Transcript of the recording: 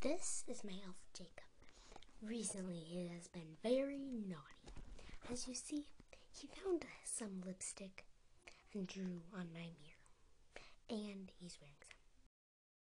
This is my elf Jacob. Recently, he has been very naughty. As you see, he found some lipstick and drew on my mirror. And he's wearing some